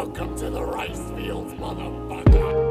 Welcome to the rice fields, motherfucker.